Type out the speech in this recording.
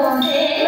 want.